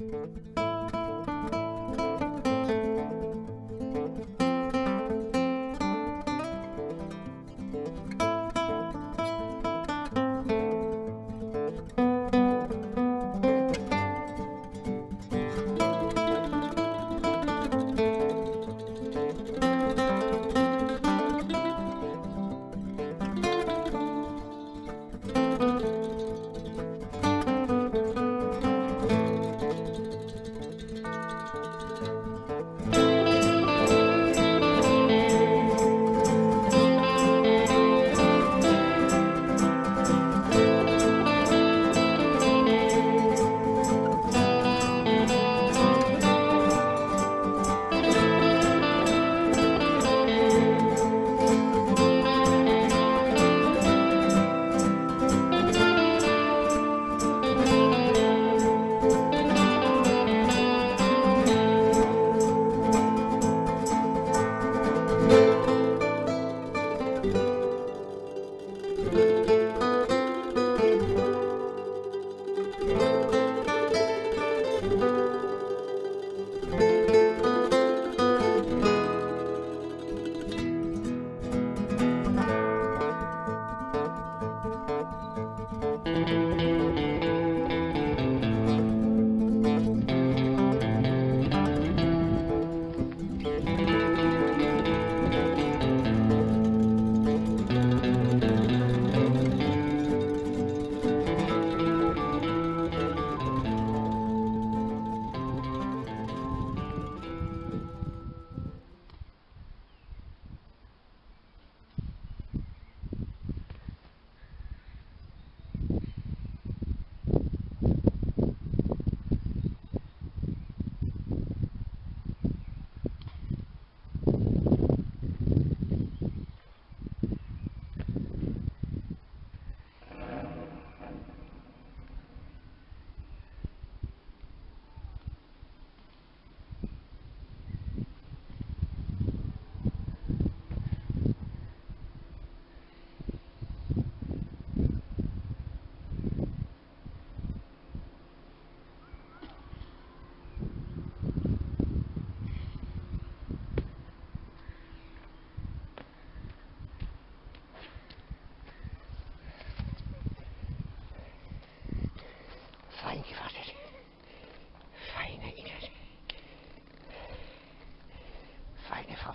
Música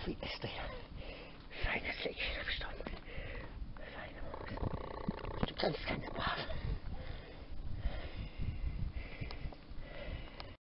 wie ist der? Feines Licht, ich hab Stunden. Feine Maus. Bestimmt sonst keine Basen.